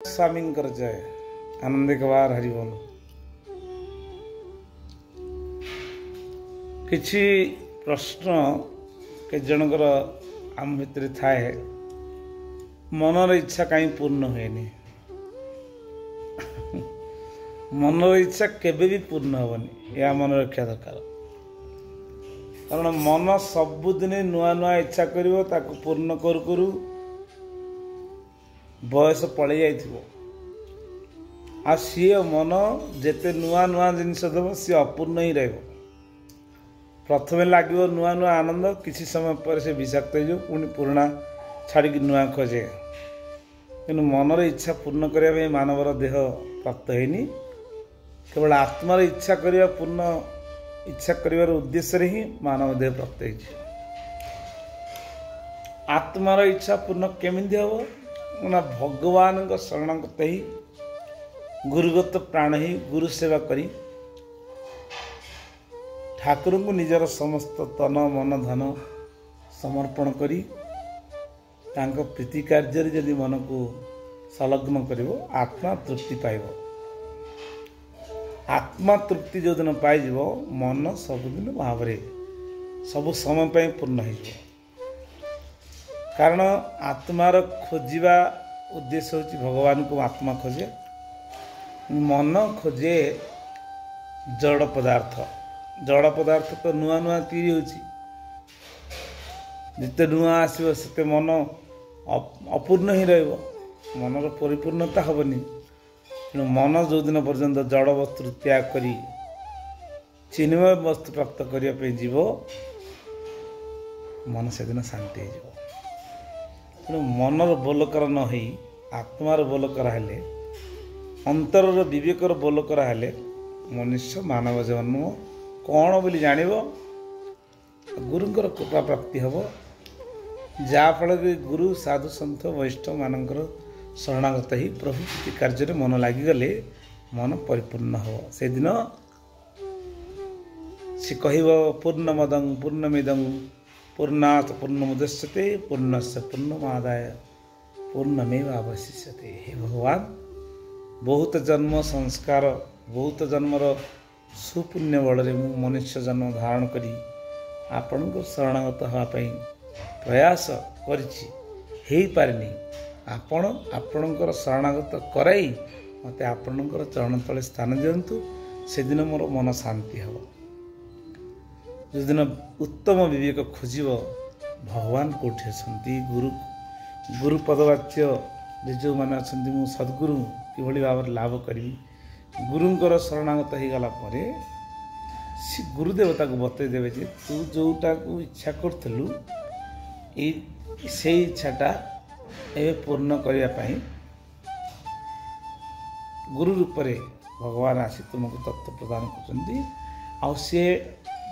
ସ୍ୱାମୀଙ୍କର ଜୟ ଆନନ୍ଦିକ ବାର ହରିବୋଲ କିଛି ପ୍ରଶ୍ନ କେତେ ଆମ ଭିତରେ ଥାଏ ମନର ଇଚ୍ଛା କାହିଁ ପୂର୍ଣ୍ଣ ହୁଏନି ମନର ଇଚ୍ଛା କେବେ ବି ପୂର୍ଣ୍ଣ ହେବନି ଏହା ମନେ ରଖିବା ଦରକାର କାରଣ ମନ ସବୁଦିନେ ନୂଆ ନୂଆ ଇଚ୍ଛା କରିବ ତାକୁ ପୂର୍ଣ୍ଣ କରୁ କରୁ ବୟସ ପଳେଇ ଯାଇଥିବ। ଆଉ ସିଏ ମନ ଯେତେ ନୂଆ ନୂଆ ଜିନିଷ ଦେବ ସିଏ ଅପୂର୍ଣ୍ଣ ହିଁ ରହିବ। ପ୍ରଥମେ ଲାଗିବ ନୂଆ ନୂଆ ଆନନ୍ଦ କିଛି ସମୟ ପରେ ସେ ବିଷାକ୍ତ ହେଇଯିବ ପୁଣି ପୁରୁଣା ଛାଡ଼ିକି ନୂଆ ଖୋଜେ କିନ୍ତୁ ମନର ଇଚ୍ଛା ପୂର୍ଣ୍ଣ କରିବା ପାଇଁ ମାନବର ଦେହ ପ୍ରାପ୍ତ ହେଇନି। କେବଳ ଆତ୍ମାର ଇଚ୍ଛା କରିବା ପୂର୍ଣ୍ଣ ଇଚ୍ଛା କରିବାର ଉଦ୍ଦେଶ୍ୟରେ ହିଁ ମାନବ ଦେହ ପ୍ରାପ୍ତ ହେଇଛି। ଆତ୍ମାର ଇଚ୍ଛା ପୂର୍ଣ୍ଣ କେମିତି ହେବ? ନା ଭଗବାନଙ୍କ ଶରଣାଗତ ହିଁ ଗୁରୁଗତ ପ୍ରାଣ ହିଁ ଗୁରୁ ସେବା କରି ଠାକୁରଙ୍କୁ ନିଜର ସମସ୍ତ ତନ ମନ ଧନ ସମର୍ପଣ କରି ତାଙ୍କ ପ୍ରୀତି କାର୍ଯ୍ୟରେ ଯଦି ମନକୁ ସଂଲଗ୍ନ କରିବ ଆତ୍ମା ତୃପ୍ତି ପାଇବ ଆତ୍ମା ତୃପ୍ତି ଯେଉଁଦିନ ପାଇଯିବ ମନ ସବୁଦିନ ଭାବରେ ସବୁ ସମୟ ପାଇଁ ପୂର୍ଣ୍ଣ ହେଇଯିବ କାରଣ ଆତ୍ମାର ଖୋଜିବା ଉଦ୍ଦେଶ୍ୟ ହେଉଛି ଭଗବାନଙ୍କୁ ଆତ୍ମା ଖୋଜେ। ମନ ଖୋଜେ ଜଡ଼ ପଦାର୍ଥ। ଜଡ଼ ପଦାର୍ଥ ତ ନୂଆ ନୂଆ ତିଆରି ହେଉଛି। ଯେତେ ନୂଆ ଆସିବ ସେତେ ମନ ଅପୂର୍ଣ୍ଣ ହିଁ ରହିବ। ମନର ପରିପୂର୍ଣ୍ଣତା ହେବନି। ତେଣୁ ମନ ଯେଉଁଦିନ ପର୍ଯ୍ୟନ୍ତ ଜଡ଼ ବସ୍ତୁ ତ୍ୟାଗ କରି ଚିନ୍ମୟ ବସ୍ତୁ ପ୍ରାପ୍ତ କରିବା ପାଇଁ ଯିବ ମନ ସେଦିନ ଶାନ୍ତି ହେଇଯିବ। ତେଣୁ ମନର ବୋଲକର ନ ହେଇ ଆତ୍ମାର ବୋଲକର ହେଲେ ଅନ୍ତରର ବିବେକର ବୋଲକର ହେଲେ ମନୁଷ୍ୟ ମାନବ ଜନ୍ମ କ'ଣ ବୋଲି ଜାଣିବ? ଗୁରୁଙ୍କର କୃପା ପ୍ରାପ୍ତି ହେବ। ଯାହାଫଳରେ ଗୁରୁ ସାଧୁ ସନ୍ଥ ବୈଷ୍ଣବମାନଙ୍କର ଶରଣାଗତ ହେଇ ପ୍ରଭୁ ପ୍ରୀତି କାର୍ଯ୍ୟରେ ମନ ଲାଗିଗଲେ ମନ ପରିପୂର୍ଣ୍ଣ ହେବ। ସେଦିନ ସେ କହିବ ପୂର୍ଣ୍ଣମଦଂ ପୂର୍ଣ୍ଣମିଦଂ ପୂର୍ଣ୍ଣାତ ପୂର୍ଣ୍ଣମୁଦସ୍ୟତେ ପୂର୍ଣ୍ଣସ୍ୟ ପୂର୍ଣ୍ଣମାଦାୟ ପୂର୍ଣ୍ଣମେବ ଆବଶିଷ୍ୟତେ ହେ ଭଗବାନ ବହୁତ ଜନ୍ମ ସଂସ୍କାର ବହୁତ ଜନ୍ମର ସୁପୁଣ୍ୟ ବଳରେ ମୁଁ ମନୁଷ୍ୟ ଜନ୍ମ ଧାରଣ କରି ଆପଣଙ୍କ ଶରଣାଗତ ହେବା ପାଇଁ ପ୍ରୟାସ କରିଛି ହେଇପାରିନି ଆପଣ ଆପଣଙ୍କର ଶରଣାଗତ କରାଇ ମୋତେ ଆପଣଙ୍କର ଚରଣ ତଳେ ସ୍ଥାନ ଦିଅନ୍ତୁ ସେଦିନ ମୋର ମନ ଶାନ୍ତି ହେବ ଯେଉଁଦିନ ଉତ୍ତମ ବିବେକ ଖୋଜିବ ଭଗବାନ କେଉଁଠି ଅଛନ୍ତି ଗୁରୁ ଗୁରୁ ପଦବାଚ୍ୟରେ ଯେଉଁମାନେ ଅଛନ୍ତି ମୁଁ ସଦ୍ଗୁରୁ କିଭଳି ଭାବରେ ଲାଭ କରିବି ଗୁରୁଙ୍କର ଶରଣାଗତ ହେଇଗଲା ପରେ ସେ ଗୁରୁଦେବ ତାକୁ ବତେଇ ଦେବେ ଯେ ତୁ ଯେଉଁଟାକୁ ଇଚ୍ଛା କରୁଥିଲୁ ଏଇ ସେଇ ଇଚ୍ଛାଟା ଏବେ ପୂର୍ଣ୍ଣ କରିବା ପାଇଁ ଗୁରୁ ରୂପରେ ଭଗବାନ ଆସି ତୁମକୁ ତତ୍ତ୍ୱ ପ୍ରଦାନ କରୁଛନ୍ତି ଆଉ ସିଏ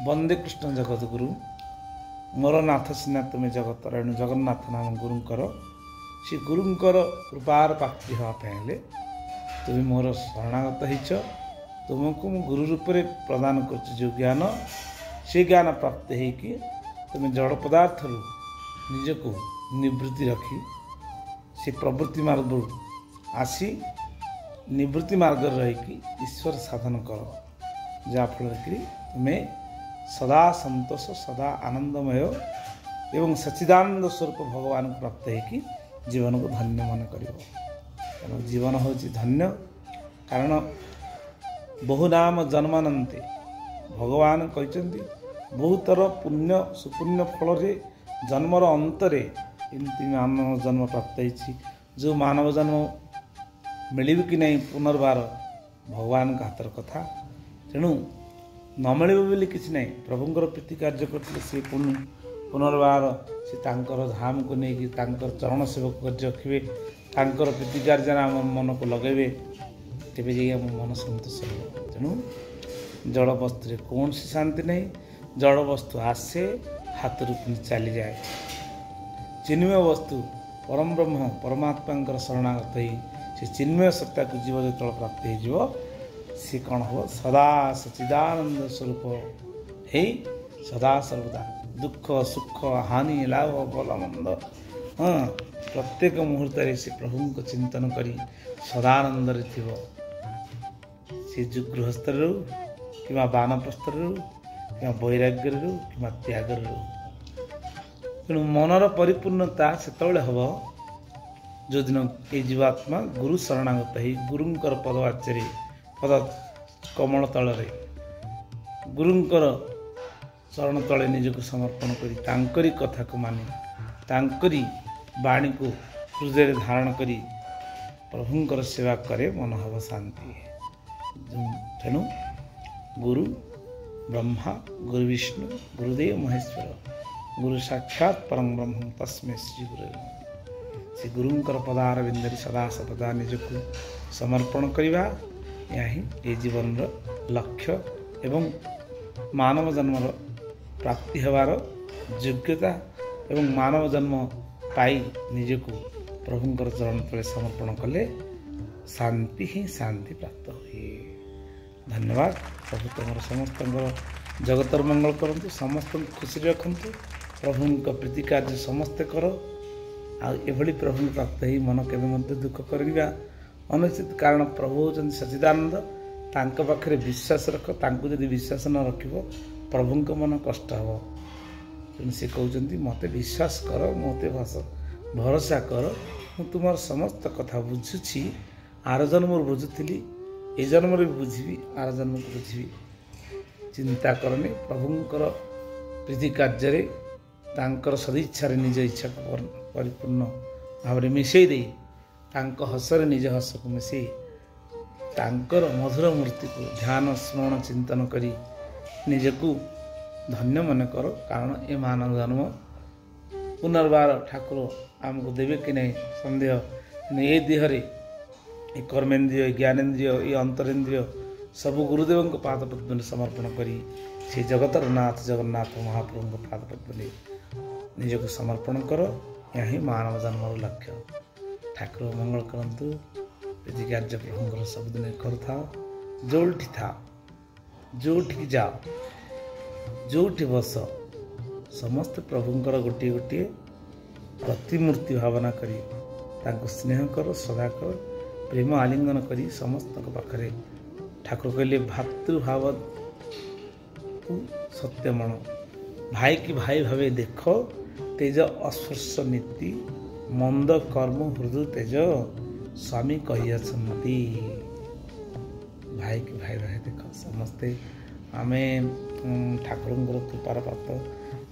ବନ୍ଦେ କୃଷ୍ଣ ଜଗତ ଗୁରୁ ମୋର ନାଥ ସିନା ତୁମେ ଜଗତର ଏଣୁ ଜଗନ୍ନାଥ ନାମ ଗୁରୁଙ୍କର ସେ ଗୁରୁଙ୍କର କୃପାର ପ୍ରାପ୍ତି ହେବା ପାଇଁ ହେଲେ ତୁମେ ମୋର ଶରଣାଗତ ହେଇଛ। ତୁମକୁ ମୁଁ ଗୁରୁ ରୂପରେ ପ୍ରଦାନ କରୁଛି ଯେଉଁ ଜ୍ଞାନ। ସେ ଜ୍ଞାନ ପ୍ରାପ୍ତ ହେଇକି ତୁମେ ଜଡ଼ ପଦାର୍ଥରୁ ନିଜକୁ ନିବୃତ୍ତି ରଖି ସେ ପ୍ରବୃତ୍ତି ମାର୍ଗରୁ ଆସି ନିବୃତ୍ତି ମାର୍ଗରେ ରହିକି ଈଶ୍ୱର ସାଧନ କର। ଯାହାଫଳରେ କି ତୁମେ ସଦା ସନ୍ତୋଷ ସଦା ଆନନ୍ଦମୟ ଏବଂ ସଚ୍ଚିଦାନନ୍ଦ ସ୍ୱରୂପ ଭଗବାନଙ୍କୁ ପ୍ରାପ୍ତ ହେଇକି ଜୀବନକୁ ଧନ୍ୟ ମନେ କରିବ ତେଣୁ ଜୀବନ ହେଉଛି ଧନ୍ୟ କାରଣ ବହୁ ନାମ ଜନ୍ମାନନ୍ତେ ଭଗବାନ କହିଛନ୍ତି ବହୁତର ପୁଣ୍ୟ ସୁପୁଣ୍ୟ ଫଳରେ ଜନ୍ମର ଅନ୍ତରେ ଏମିତି ମାନବ ଜନ୍ମ ପ୍ରାପ୍ତ ହେଇଛି ଯେଉଁ ମାନବ ଜନ୍ମ ମିଳିବ କି ନାହିଁ ପୁନର୍ବାର ଭଗବାନଙ୍କ ହାତର କଥା ତେଣୁ ନ ମିଳିବ ବୋଲି କିଛି ନାହିଁ। ପ୍ରଭୁଙ୍କର ପ୍ରୀତି କାର୍ଯ୍ୟ କରିଥିଲେ ସେ ପୁଣି ପୁନର୍ବାର ସେ ତାଙ୍କର ଧାମକୁ ନେଇକି ତାଙ୍କର ଚରଣ ସେବକ କରି ରଖିବେ। ତାଙ୍କର ପ୍ରୀତି କାର୍ଯ୍ୟରେ ଆମ ମନକୁ ଲଗାଇବେ। ତେବେ ଯାଇ ଆମ ମନ ସନ୍ତୋଷ ହେବ। ତେଣୁ ଜଳ ବସ୍ତୁରେ କୌଣସି ଶାନ୍ତି ନାହିଁ। ଜଳ ବସ୍ତୁ ଆସେ ହାତରୁ ପୁଣି ଚାଲିଯାଏ। ଚିନ୍ମୟ ବସ୍ତୁ ପରମ ବ୍ରହ୍ମ ପରମାତ୍ମାଙ୍କର ଶରଣାଗତ ହେଇ ସେ ଚିନ୍ମୟ ସତ୍ତାକୁ ଜୀବ ଯେତେବେଳେ ପ୍ରାପ୍ତ ହେଇଯିବ ସେ କ'ଣ ହେବ? ସଦା ସଚିଦାନନ୍ଦ ସ୍ୱରୂପ ହେଇ ସଦା ସର୍ବଦା ଦୁଃଖ ସୁଖ ହାନି ଲାଭ ଭଲ ମନ୍ଦ ହଁ ପ୍ରତ୍ୟେକ ମୁହୂର୍ତ୍ତରେ ସେ ପ୍ରଭୁଙ୍କ ଚିନ୍ତନ କରି ସଦାନନ୍ଦରେ ଥିବ। ସେ ରହୁ କିମ୍ବା ବାନପ୍ରସ୍ଥରେ ରହୁ କିମ୍ବା ବୈରାଗ୍ୟରେ କିମ୍ବା ତ୍ୟାଗରେ। ରହୁ ତେଣୁ ମନର ପରିପୂର୍ଣ୍ଣତା ସେତେବେଳେ ହେବ। ଯେଉଁଦିନ ଏଇ ଜୀବାତ୍ମା ଗୁରୁ ଶରଣାଗତ ହେଇ ଗୁରୁଙ୍କର ପଦବାଚ୍ୟରେ ପଦ କମଳ ତଳରେ ଗୁରୁଙ୍କର ଚରଣ ତଳେ ନିଜକୁ ସମର୍ପଣ କରି ତାଙ୍କରି କଥାକୁ ମାନି ତାଙ୍କରି ବାଣୀକୁ ହୃଦୟରେ ଧାରଣ କରି ପ୍ରଭୁଙ୍କର ସେବା କରେ ମନ ହେବ ଶାନ୍ତି ତେଣୁ ଗୁରୁ ବ୍ରହ୍ମା ଗୁରୁ ବିଷ୍ଣୁ ଗୁରୁଦେବ ମହେଶ୍ୱର ଗୁରୁ ସାକ୍ଷାତ ପରମ ବ୍ରହ୍ମ ତସ୍ମେ ଶ୍ରୀ ଗୁରୁ ସେ ଗୁରୁଙ୍କର ପଦାର ବିନ୍ଦରେ ସଦା ସର୍ବଦା ନିଜକୁ ସମର୍ପଣ କରିବା ଏହା ହିଁ ଏ ଜୀବନର ଲକ୍ଷ୍ୟ ଏବଂ ମାନବ ଜନ୍ମର ପ୍ରାପ୍ତି ହେବାର ଯୋଗ୍ୟତା ଏବଂ ମାନବ ଜନ୍ମ ପାଇ ନିଜକୁ ପ୍ରଭୁଙ୍କର ଚରଣ ତଳେ ସମର୍ପଣ କଲେ ଶାନ୍ତି ହିଁ ଶାନ୍ତି ପ୍ରାପ୍ତ ହୁଏ। ଧନ୍ୟବାଦ। ପ୍ରଭୁ ତୁମର ସମସ୍ତଙ୍କର ଜଗତର ମଙ୍ଗଳ କରନ୍ତୁ ସମସ୍ତଙ୍କୁ ଖୁସିରେ ରଖନ୍ତୁ। ପ୍ରଭୁଙ୍କ ପ୍ରୀତି କାର୍ଯ୍ୟ ସମସ୍ତେ କର। ଆଉ ଏଭଳି ପ୍ରଭୁଙ୍କ ପ୍ରାପ୍ତ ହେଇ ମନ କେବେ ମଧ୍ୟ ଦୁଃଖ କରିବା ଅନୁଚିତ କାରଣ ପ୍ରଭୁ ହେଉଛନ୍ତି ସଚିଦାନନ୍ଦ ତାଙ୍କ ପାଖରେ ବିଶ୍ୱାସ ରଖ ତାଙ୍କୁ ଯଦି ବିଶ୍ୱାସ ନ ରଖିବ ପ୍ରଭୁଙ୍କ ମନ କଷ୍ଟ ହେବ। ତେଣୁ ସେ କହୁଛନ୍ତି ମୋତେ ବିଶ୍ୱାସ କର ମୋତେ ଭରସା କର ମୁଁ ତୁମର ସମସ୍ତ କଥା ବୁଝୁଛି ଆର ଜନ୍ମରୁ ବୁଝୁଥିଲି ଏ ଜନ୍ମରେ ବି ବୁଝିବି ଆର ଜନ୍ମକୁ ବୁଝିବି। ଚିନ୍ତା କରନି ପ୍ରଭୁଙ୍କର ପ୍ରୀତି କାର୍ଯ୍ୟରେ ତାଙ୍କର ସଦିଚ୍ଛାରେ ନିଜ ଇଚ୍ଛାକୁ ପରିପୂର୍ଣ୍ଣ ଭାବରେ ମିଶାଇ ଦେଇ ତାଙ୍କ ହସରେ ନିଜ ହସକୁ ମିଶାଇ ତାଙ୍କର ମଧୁର ମୂର୍ତ୍ତିକୁ ଧ୍ୟାନ ସ୍ମରଣ ଚିନ୍ତନ କରି ନିଜକୁ ଧନ୍ୟ ମନେ କର। କାରଣ ଏ ମାନବ ଜନ୍ମ ପୁନର୍ବାର ଠାକୁର ଆମକୁ ଦେବେ କି ନାହିଁ ସନ୍ଦେହ ଏ ଦେହରେ ଏ କର୍ମେନ୍ଦ୍ରିୟ ଜ୍ଞାନେନ୍ଦ୍ରିୟ ଏ ଅନ୍ତରେନ୍ଦ୍ରିୟ ସବୁ ଗୁରୁଦେବଙ୍କ ପାଦ ପଦ୍ମରେ ସମର୍ପଣ କରି ସେ ଜଗତର ନାଥ ଜଗନ୍ନାଥ ମହାପ୍ରଭୁଙ୍କ ପାଦ ପଦ୍ମରେ ନିଜକୁ ସମର୍ପଣ କର। ଏହା ହିଁ ମାନବ ଜନ୍ମର ଲକ୍ଷ୍ୟ। ଠାକୁର ମଙ୍ଗଳ କରନ୍ତୁ। ପ୍ରୀତି କାର୍ଯ୍ୟ ପ୍ରଭୁଙ୍କର ସବୁଦିନ କରୁଥାଅ। ଯେଉଁଠି ଥାଅ ଯେଉଁଠିକି ଯାଅ ଯେଉଁଠି ବସ ସମସ୍ତେ ପ୍ରଭୁଙ୍କର ଗୋଟିଏ ଗୋଟିଏ ପ୍ରତିମୂର୍ତ୍ତି ଭାବନା କରି ତାଙ୍କୁ ସ୍ନେହ କର ଶ୍ରଦ୍ଧା କର ପ୍ରେମ ଆଲିଙ୍ଗନ କରି ସମସ୍ତଙ୍କ ପାଖରେ ଠାକୁର କହିଲେ ଭାତୃଭାବକୁ ସତ୍ୟମଣ ଭାଇକି ଭାଇ ଭାବେ ଦେଖ ତେଜ ଅସ୍ପର୍ଶ ନୀତି ମନ୍ଦ କର୍ମ ହୃଦୟ ତେଜ ସ୍ୱାମୀ କହିଅଛନ୍ତି ଭାଇକି ଭାଇ ଭାଇ ଦେଖ ସମସ୍ତେ ଆମେ ଠାକୁରଙ୍କର କୃପାର ପ୍ରାପ୍ତ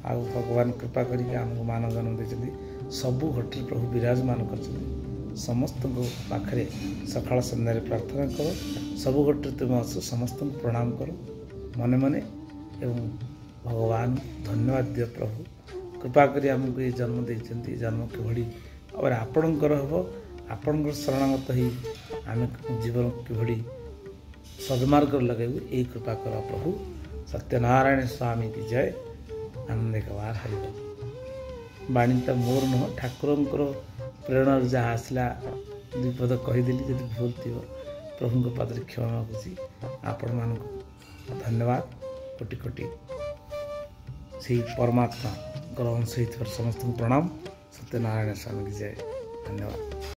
ଆଉ ଭଗବାନ କୃପା କରିକି ଆମକୁ ମାନ ଜନ୍ମ ଦେଇଛନ୍ତି। ସବୁ ଘଟିରେ ପ୍ରଭୁ ବିରାଜମାନ କରିଛନ୍ତି। ସମସ୍ତଙ୍କ ପାଖରେ ସକାଳ ସନ୍ଧ୍ୟାରେ ପ୍ରାର୍ଥନା କର। ସବୁ ଘଟିରେ ତୁମେ ଅଛ ସମସ୍ତଙ୍କୁ ପ୍ରଣାମ କର। ମନେ ମନେ ଏବଂ ଭଗବାନ ଧନ୍ୟବାଦ ଦିଅ ପ୍ରଭୁ। କୃପା କରି ଆମକୁ ଏ ଜନ୍ମ ଦେଇଛନ୍ତି ଏ ଜନ୍ମ କିଭଳି ଭାବରେ ଆପଣଙ୍କର ହେବ ଆପଣଙ୍କର ଶରଣାଗତ ହେଇ ଆମେ ଜୀବନ କିଭଳି ସଦମାର୍ଗରେ ଲଗାଇବୁ ଏଇ କୃପା କର ପ୍ରଭୁ। ସତ୍ୟନାରାୟଣ ସ୍ୱାମୀ କି ଜୟ। ଆନନ୍ଦ କବାର ହରିବ ବାଣୀଟା ମୋର ନୁହଁ ଠାକୁରଙ୍କର ପ୍ରେରଣାରୁ ଯାହା ଆସିଲା ଦୁଇ ପଦ କହିଦେଲି ଯଦି ଭୁଲ ଥିବ ପ୍ରଭୁଙ୍କ ପାଦରେ କ୍ଷମା ମାଗୁଛି ଆପଣମାନଙ୍କୁ ଧନ୍ୟବାଦ। କୋଟି କୋଟି। ସେଇ ପରମାତ୍ମାଙ୍କର ଅଂଶ ହେଇଥିବାର ସମସ୍ତଙ୍କୁ ପ୍ରଣାମ ସତ୍ୟନାରାୟଣ ସ୍ୱାମୀକି ଯାଏ ଧନ୍ୟବାଦ